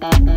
that.